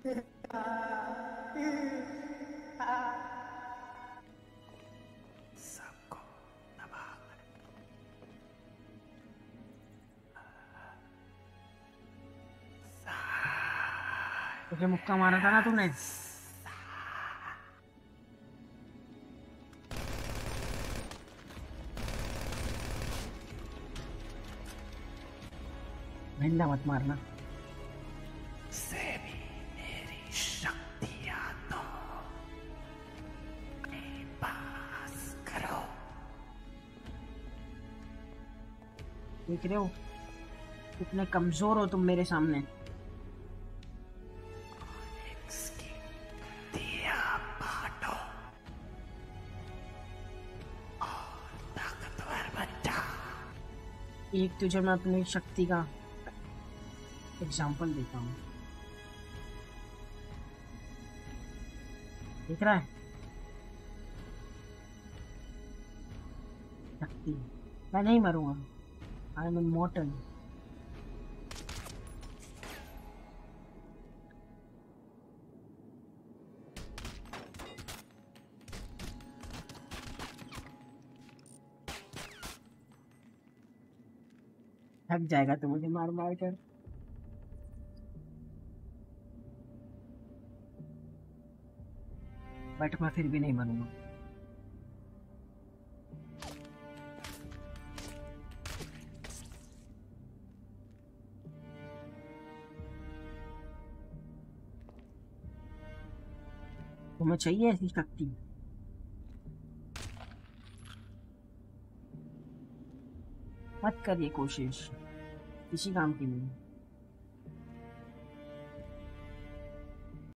सबको तुझे मुक्का मारा था ना तूने? मत मारना। देख रहे हो? कितने कमज़ोर हो तुम मेरे सामने। एक तुझे मैं अपनी शक्ति का एग्ज़ाम्पल देता हूँ। देख रहा है? शक्ति। मैं नहीं मरूँगा। एम इमोर्टल थक जाएगा तो मुझे मार मार कर। बट मैं फिर भी नहीं मरूँगा। तुम्हें चाहिए ऐसी शक्ति? मत करिए कोशिश किसी काम की नहीं।